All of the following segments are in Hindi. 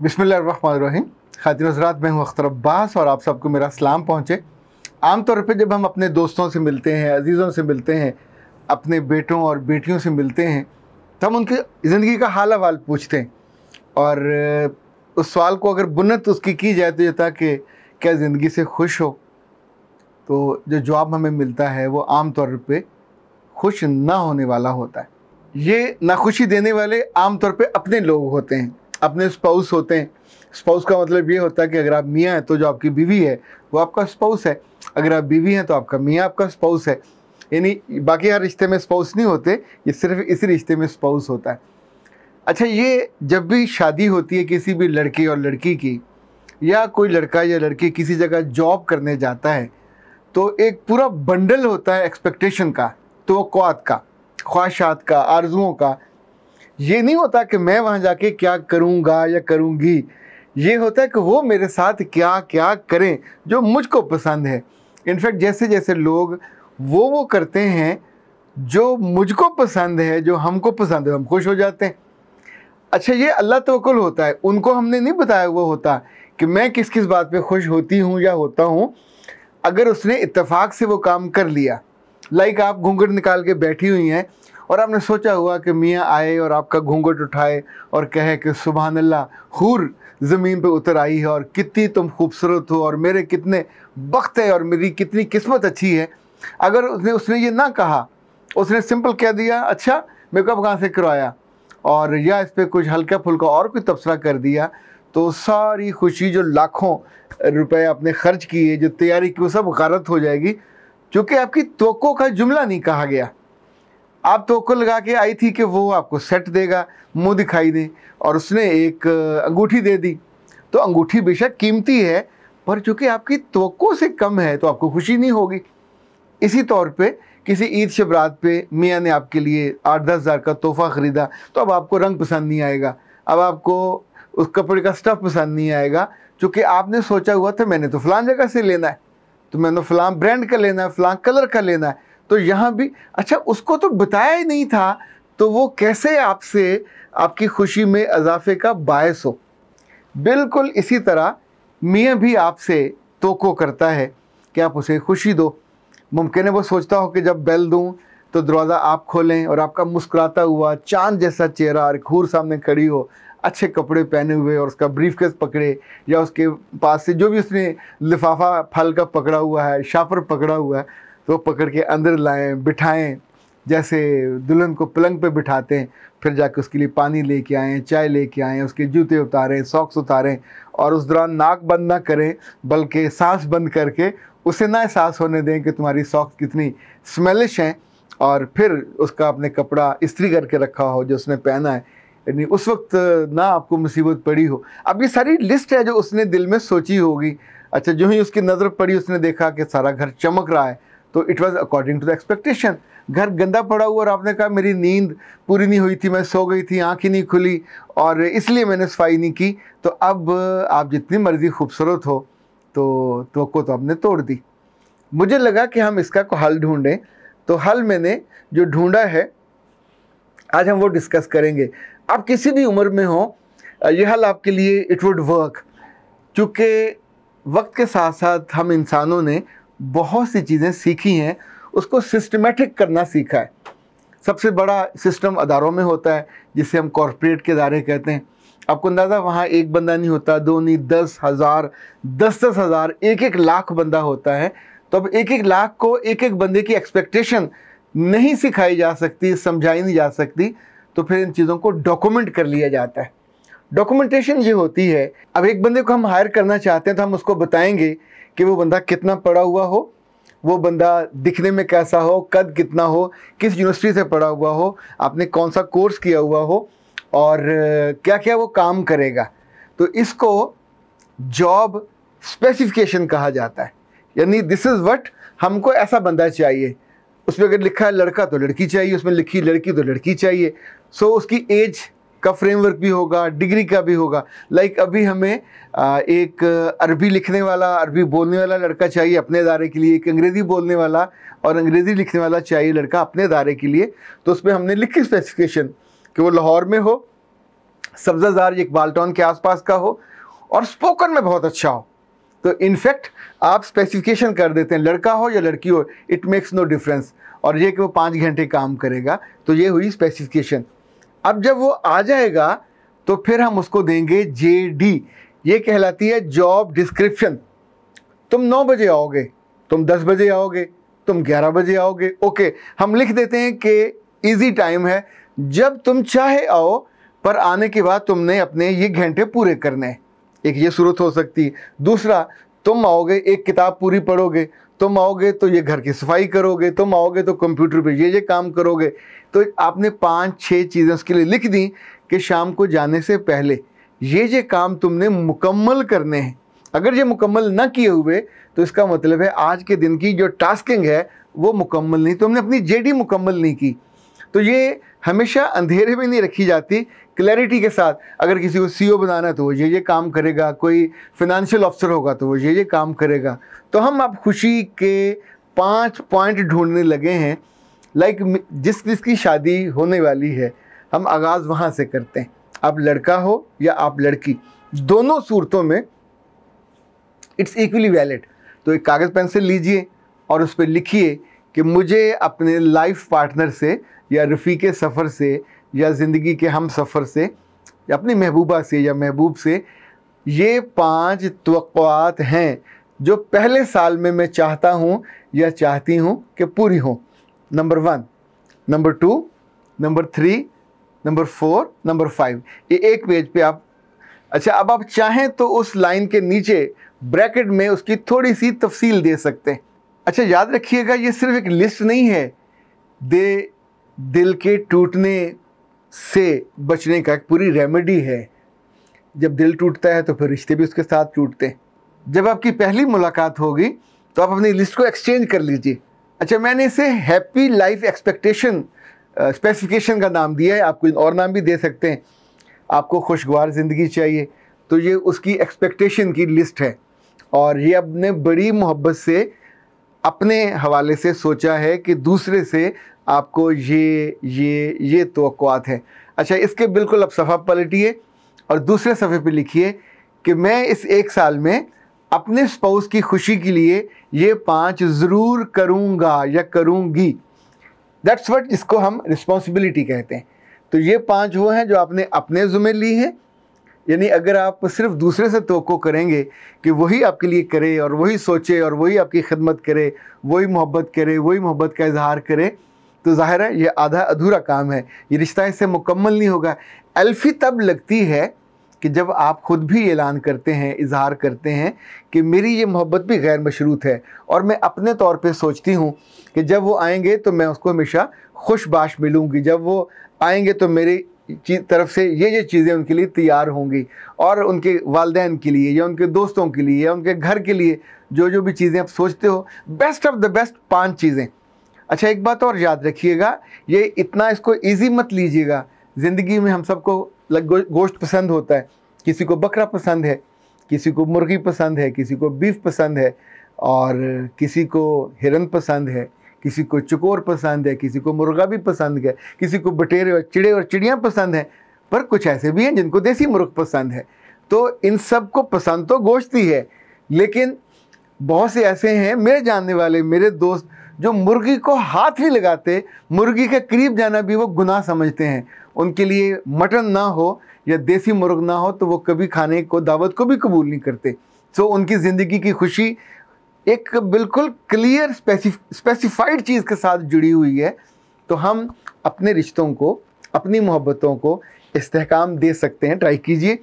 बिस्मिल्लाहिर्रहमानिर्रहीम। खातिन हजरात, मैं हूँ अख्तर अब्बास और आप सबको मेरा सलाम पहुँचे। आमतौर पर जब हम अपने दोस्तों से मिलते हैं, अजीज़ों से मिलते हैं, अपने बेटों और बेटियों से मिलते हैं तो हम उनकी ज़िंदगी का हाल हवाल पूछते हैं। और उस सवाल को अगर बुनत उसकी की जाए तो ये था कि क्या ज़िंदगी से खुश हो? तो जो जवाब हमें मिलता है वो आम तौर पे खुश ना होने वाला होता है। ये नाखुशी देने वाले आम तौर पे अपने लोग होते हैं। अपने स्पाउस होते हैं। स्पाउस का मतलब ये होता है कि अगर आप मियाँ हैं तो जो आपकी बीवी है, वो आपका स्पाउस है। अगर आप बीवी हैं तो आपका मियाँ आपका स्पाउस है। यानी बाकी हर रिश्ते में स्पाउस नहीं होते, ये सिर्फ़ इसी रिश्ते में स्पाउस होता है। अच्छा ये जब भी शादी होती है किसी भी लड़के और लड़की की, या कोई लड़का या लड़की किसी जगह जॉब करने जाता है तो एक पूरा बंडल होता है एक्सपेक्टेशन का तो का, ख्वाहिशात का, आरजुओं का ये नहीं होता कि मैं वहाँ जाके क्या करूँगा या करूँगी। ये होता है कि वो मेरे साथ क्या क्या करें, जो मुझको पसंद है। इनफैक्ट जैसे जैसे लोग वो वो करते हैं, जो मुझको पसंद है, जो हमको पसंद है, हम खुश हो जाते हैं। अच्छा ये अल्लाह तवक्ल होता है। उनको हमने नहीं बताया वो होता कि मैं किस किस बात पे खुश होती हूँ या होता हूँ। अगर उसने इत्तेफाक से वो काम कर लिया लाइक आप घूंघट निकाल के बैठी हुई हैं और आपने सोचा हुआ कि मियाँ आए और आपका घूंघट उठाए और कहे कि सुबह अल्लाह हूर ज़मीन पे उतर आई है और कितनी तुम खूबसूरत हो और मेरे कितने वक्त है और मेरी कितनी किस्मत अच्छी है। अगर उसने उसने ये ना कहा, उसने सिंपल कह दिया अच्छा मेकअप कहाँ से करवाया? और या इस पर कुछ हल्का फुल्का और कोई तबसरा कर दिया तो सारी खुशी जो लाखों रुपए आपने खर्च किए, जो तैयारी की, वो सब गलत हो जाएगी। क्योंकि आपकी तो का जुमला नहीं कहा गया। आप तो लगा के आई थी कि वो आपको सेट देगा, मुँह दिखाई दे, और उसने एक अंगूठी दे दी। तो अंगूठी बेशक कीमती है, पर चूँकि आपकी तो से कम है तो आपको खुशी नहीं होगी। इसी तौर पे किसी ईद शबरात पे मियाँ ने आपके लिए आठ दस हज़ार का तोहफ़ा ख़रीदा तो अब आपको रंग पसंद नहीं आएगा। अब आपको उस कपड़े का स्टफ़ पसंद नहीं आएगा। चूँकि आपने सोचा हुआ था, मैंने तो फ़लान जगह से लेना है। तो मैंने फ़लान ब्रांड का लेना है फ़लान कलर का लेना है। तो यहाँ भी अच्छा उसको तो बताया ही नहीं था तो वो कैसे आपसे, आपकी खुशी में इजाफे का बायस हो? बिल्कुल इसी तरह मियाँ भी आपसे तोको करता है कि आप उसे खुशी दो। मुमकिन है वो सोचता हो कि जब बेल दूँ तो दरवाज़ा आप खोलें और आपका मुस्कुराता हुआ चाँद जैसा चेहरा और खूर सामने खड़ी हो, अच्छे कपड़े पहने हुए और उसका ब्रीफ केस पकड़े या उसके पास से जो भी उसने लिफाफा फल का पकड़ा हुआ है, शापर पकड़ा हुआ है तो पकड़ के अंदर लाएँ, बिठाएँ, जैसे दुल्हन को पलंग पे बिठाते हैं, फिर जाके उसके लिए पानी लेके आएँ, चाय लेके आएँ, उसके जूते उतारें सॉक्स उतारें और उस दौरान नाक बंद ना करें, बल्कि सांस बंद करके उसे ना एहसास होने दें कि तुम्हारी सॉक्स कितनी स्मेलिश हैं और फिर उसका अपने कपड़ा इस्त्री करके रखा हो जो उसने पहना है। यानी उस वक्त ना आपको मुसीबत पड़ी हो। अब ये सारी लिस्ट है जो उसने दिल में सोची होगी। अच्छा जो ही उसकी नज़र पड़ी, उसने देखा कि सारा घर चमक रहा है। तो it was according to the expectation घर गंदा पड़ा हुआ और आपने कहा, मेरी नींद पूरी नहीं हुई थी, मैं सो गई थी, आँख ही नहीं खुली और इसलिए मैंने सफ़ाई नहीं की। तो अब आप जितनी मर्ज़ी खूबसूरत हो तो तो को तो आपने तोड़ दी। मुझे लगा कि हम इसका को हल ढूंढें। तो हल मैंने जो ढूंढा है, आज हम वो डिस्कस करेंगे। आप किसी भी उम्र में हो यह हल आपके लिए इट वुड वर्क चूँकि वक्त के साथ साथ हम इंसानों ने बहुत सी चीज़ें सीखी हैं, उसको सिस्टमेटिक करना सीखा है। सबसे बड़ा सिस्टम अदारों में होता है, जिसे हम कॉरपोरेट के अदारे कहते हैं। आपको अंदाज़ा, वहाँ एक बंदा नहीं होता, दो नहीं, दस हज़ार, दस दस हज़ार, एक एक लाख बंदा होता है। तो अब एक एक लाख को एक एक बंदे की एक्सपेक्टेशन नहीं सिखाई जा सकती, समझाई नहीं जा सकती तो फिर इन चीज़ों को डॉक्यूमेंट कर लिया जाता है। डॉक्यूमेंटेशन ये होती है। अब एक बंदे को हम हायर करना चाहते हैं तो हम उसको बताएँगे कि वो बंदा कितना पढ़ा हुआ हो वो बंदा दिखने में कैसा हो कद कितना हो किस यूनिवर्सिटी से पढ़ा हुआ हो आपने कौन सा कोर्स किया हुआ हो और क्या क्या वो काम करेगा। तो इसको जॉब स्पेसिफिकेशन कहा जाता है। यानी दिस इज़ वट हमको ऐसा बंदा चाहिए। उसमें अगर लिखा है लड़का तो लड़की चाहिए उसमें लिखी लड़की तो लड़की चाहिए। सो so, उसकी एज का फ्रेमवर्क भी होगा डिग्री का भी होगा। लाइक like अभी हमें एक अरबी लिखने वाला, अरबी बोलने वाला लड़का चाहिए अपने इदारे के लिए, एक अंग्रेज़ी बोलने वाला और अंग्रेज़ी लिखने वाला चाहिए लड़का अपने इदारे के लिए तो उसमें हमने लिखी स्पेसिफिकेशन कि वो लाहौर में हो, सब्जाजार इकबाल टाउन के आसपास का हो और स्पोकन में बहुत अच्छा हो। तो इनफैक्ट आप स्पेसिफिकेशन कर देते हैं, लड़का हो या लड़की हो इट मेक्स नो डिफरेंस और ये कि वो पाँच घंटे काम करेगा तो ये हुई स्पेसिफिकेशन अब जब वो आ जाएगा तो फिर हम उसको देंगे जे डी ये कहलाती है जॉब डिस्क्रिप्शन तुम नौ बजे आओगे, तुम दस बजे आओगे, तुम ग्यारह बजे आओगे। ओके हम लिख देते हैं कि इजी टाइम है। जब तुम चाहे आओ, पर आने के बाद तुमने अपने ये घंटे पूरे करने हैं। एक ये सूरत हो सकती है। दूसरा तुम आओगे, एक किताब पूरी पढ़ोगे, तुम आओगे तो ये घर की सफ़ाई करोगे, तुम आओगे तो कंप्यूटर पे ये ये काम करोगे। तो आपने पाँच, छह चीज़ें उसके लिए लिख दी कि शाम को जाने से पहले ये ये काम तुमने मुकम्मल करने हैं। अगर ये मुकम्मल ना किए हुए तो इसका मतलब है आज के दिन की जो टास्किंग है, वो मुकम्मल नहीं, तुमने अपनी जेडी मुकम्मल नहीं की। तो ये हमेशा अंधेरे में नहीं रखी जाती क्लैरिटी के साथ। अगर किसी को सीईओ बनाना है तो वो ये ये काम करेगा, कोई फिनेंशियल ऑफिसर होगा तो वो ये ये काम करेगा। तो हम अब खुशी के पाँच पॉइंट ढूँढने लगे हैं लाइक जिस जिसकी शादी होने वाली है, हम आगाज़ वहाँ से करते हैं। आप लड़का हो या आप लड़की, दोनों सूरतों में इट्स इक्वली वैलिड तो एक कागज़ पेंसिल लीजिए और उस पर लिखिए कि मुझे अपने लाइफ पार्टनर से या रफ़ी के सफ़र से या ज़िंदगी के हम सफ़र से या अपनी महबूबा से या महबूब से ये पाँच तो हैं जो पहले साल में मैं चाहता हूँ या चाहती हूँ कि पूरी हों। Number one number two number three number four number five ये एक पेज पे आप अच्छा अब आप चाहें तो उस लाइन के नीचे ब्रैकेट में उसकी थोड़ी सी तफसील दे सकते हैं। अच्छा याद रखिएगा, ये सिर्फ़ एक लिस्ट नहीं है। दे, दिल के टूटने से बचने का एक पूरी रेमेडी है। जब दिल टूटता है तो फिर रिश्ते भी उसके साथ टूटते हैं। जब आपकी पहली मुलाकात होगी तो आप अपनी लिस्ट को एक्सचेंज कर लीजिए। अच्छा मैंने इसे हैप्पी लाइफ एक्सपेक्टेशन स्पेसिफिकेशन का नाम दिया है। आप कोई और नाम भी दे सकते हैं। आपको खुशगवार ज़िंदगी चाहिए। तो ये उसकी एक्सपेक्टेशन की लिस्ट है। और ये अपने बड़ी मोहब्बत से अपने हवाले से सोचा है कि दूसरे से आपको ये ये ये तो है। अच्छा इसके बिल्कुल अब सफ़ा पलटिए और दूसरे सफ़े पे लिखिए कि मैं इस एक साल में अपने स्पाउस की खुशी के लिए ये पाँच ज़रूर करूँगा या करूँगी। दैट्स वट इसको हम रिस्पॉन्सिबिलिटी कहते हैं। तो ये पाँच वो हैं जो आपने अपने ज़ुम्मे ली हैं यानी अगर आप सिर्फ़ दूसरे से तो करेंगे कि वही आपके लिए करे और वही सोचे और वही आपकी खिदमत करे, वही मोहब्बत करे, वही मोहब्बत का इजहार करे तो ज़ाहिर है ये आधा अधूरा काम है। ये रिश्ता इससे मुकम्मल नहीं होगा। अल्फ़ी तब लगती है कि जब आप ख़ुद भी ऐलान करते हैं, इजहार करते हैं कि मेरी ये मोहब्बत भी गैर मशरूत है और मैं अपने तौर पे सोचती हूँ कि जब वो आएँगे तो मैं उसको हमेशा खुशबाश मिलूँगी। जब वो आएँगे तो मेरी तरफ़ से ये ये चीज़ें उनके लिए तैयार होंगी और उनके वालदेन के लिए या उनके दोस्तों के लिए या उनके घर के लिए जो जो भी चीज़ें आप सोचते हो बेस्ट ऑफ़ द बेस्ट पाँच चीज़ें। अच्छा एक बात और याद रखिएगा, ये इतना इसको इजी मत लीजिएगा। ज़िंदगी में हम सबको गोश्त पसंद होता है। किसी को बकरा पसंद है, किसी को मुर्गी पसंद है, किसी को बीफ पसंद है और किसी को हिरन पसंद है। किसी को चकोर पसंद है किसी को मुर्गा भी पसंद है किसी को बटेरे और चिड़े और चिड़ियाँ पसंद हैं पर कुछ ऐसे भी हैं जिनको देसी मुर्ग पसंद है। तो इन सबको पसंद तो गोश्त ही है लेकिन बहुत से ऐसे हैं मेरे जानने वाले मेरे दोस्त जो मुर्गी को हाथ ही लगाते मुर्गी के करीब जाना भी वो गुनाह समझते हैं। उनके लिए मटन ना हो या देसी मुर्ग ना हो तो वो कभी खाने को दावत को भी कबूल नहीं करते। सो so, उनकी ज़िंदगी की खुशी एक बिल्कुल क्लियर स्पेसिफाइड चीज़ के साथ जुड़ी हुई है। तो हम अपने रिश्तों को, अपनी मोहब्बतों को इस्तेकाम दे सकते हैं। ट्राई कीजिए।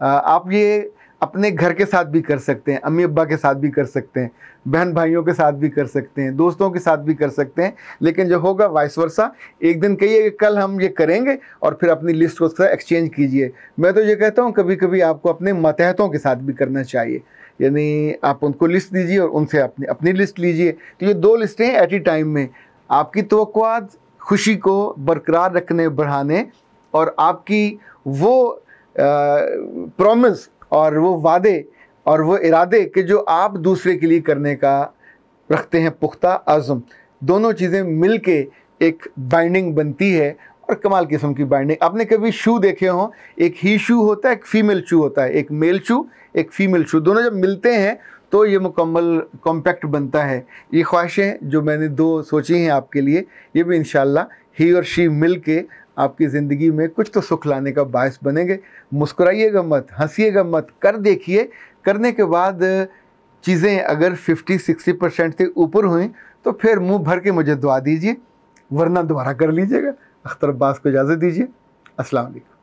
आप ये अपने घर के साथ भी कर सकते हैं, अम्मी अब्बा के साथ भी कर सकते हैं, बहन भाइयों के साथ भी कर सकते हैं, दोस्तों के साथ भी कर सकते हैं, लेकिन जो होगा वाइस वर्षा एक दिन कहिए कि कल हम ये करेंगे और फिर अपनी लिस्ट को उसका एक्सचेंज कीजिए। मैं तो ये कहता हूँ कभी कभी आपको अपने मतहतों के साथ भी करना चाहिए। यानी आप उनको लिस्ट दीजिए और उनसे अपनी अपनी लिस्ट लीजिए। तो ये दो लिस्टें एट ई टाइम में। आपकी तो खुशी को बरकरार रखने, बढ़ाने और आपकी वो प्रॉमिस और वो वादे और वो इरादे कि जो आप दूसरे के लिए करने का रखते हैं पुख्ता आज़म, दोनों चीज़ें मिल के एक बाइंडिंग बनती है और कमाल किस्म की बाइंडिंग आपने कभी शू देखे हों? एक ही शू होता है, एक फीमेल शू होता है, एक मेल शू एक फीमेल शू दोनों जब मिलते हैं तो ये मुकम्मल कॉम्पैक्ट बनता है। ये ख्वाहिशें जो मैंने दो सोची हैं आपके लिए, ये भी इन ही और शी मिल के आपकी ज़िंदगी में कुछ तो सुख लाने का बायस बनेंगे। मुस्कुराइएगा मत, हंसीएगा मत, कर देखिए। करने के बाद चीज़ें अगर 50-60 परसेंट से ऊपर हुई तो फिर मुँह भर के मुझे दुआ दीजिए, वरना दोबारा कर लीजिएगा। अख्तर अब्बास को इजाज़त दीजिए। अस्सलाम वालेकुम।